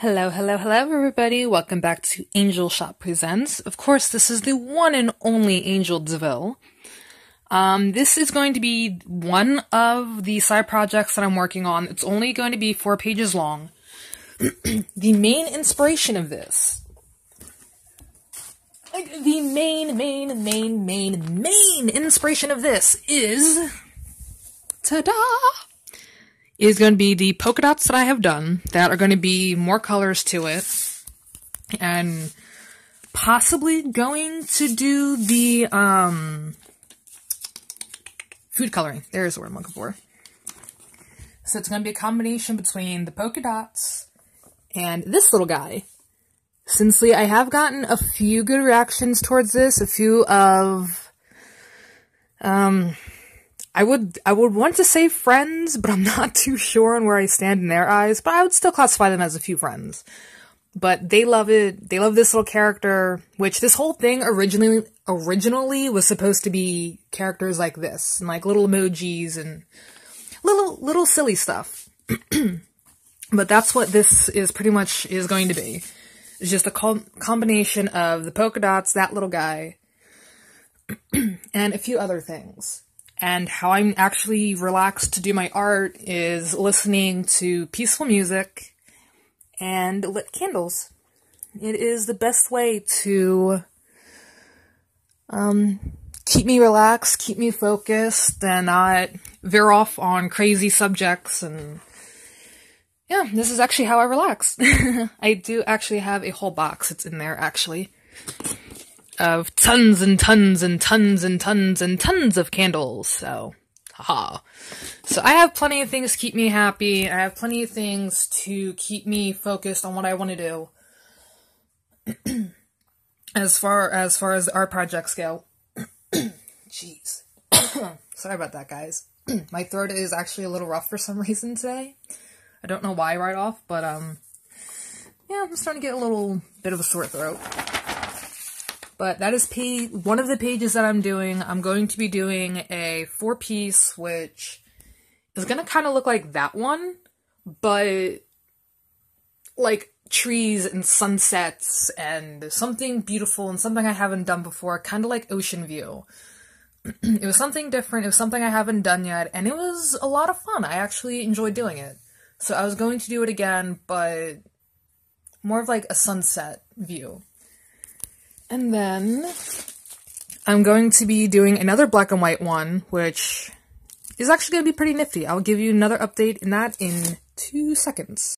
Hello, hello, hello, everybody. Welcome back to Angel Shop Presents. Of course, this is the one and only Angel De Vill. Um, this is going to be one of the side projects that I'm working on. It's only going to be four pages long. the main inspiration of this, like the main, main, main, main, main inspiration of this is, ta-da! Is going to be the polka dots that I have done that are going to be more colors to it and possibly going to do the um food coloring. There's the word I'm looking for. So it's going to be a combination between the polka dots and this little guy. Since Lee, I have gotten a few good reactions towards this, a few of um I would I would want to say friends, but I'm not too sure on where I stand in their eyes. But I would still classify them as a few friends. But they love it. They love this little character, which this whole thing originally originally was supposed to be characters like this, and like little emojis and little little silly stuff. but that's what this is pretty much is going to be. It's just a combination of the polka dots, that little guy, and a few other things. And how I'm actually relaxed to do my art is listening to peaceful music and lit candles. It is the best way to um, keep me relaxed, keep me focused, and not veer off on crazy subjects. And yeah, this is actually how I relax. I do actually have a whole box. It's in there actually of tons and tons and tons and tons and tons of candles. So, haha. So I have plenty of things to keep me happy. I have plenty of things to keep me focused on what I want to do. as far as far as our projects go. Jeez. Sorry about that, guys. My throat is actually a little rough for some reason today. I don't know why right off, but um yeah, I'm starting to get a little bit of a sore throat. But that is one of the pages that I'm doing. I'm going to be doing a four piece, which is going to kind of look like that one, but like trees and sunsets and something beautiful and something I haven't done before, kind of like Ocean View. it was something different, it was something I haven't done yet, and it was a lot of fun. I actually enjoyed doing it. So I was going to do it again, but more of like a sunset view. And then I'm going to be doing another black and white one, which is actually going to be pretty nifty. I'll give you another update in that in two seconds.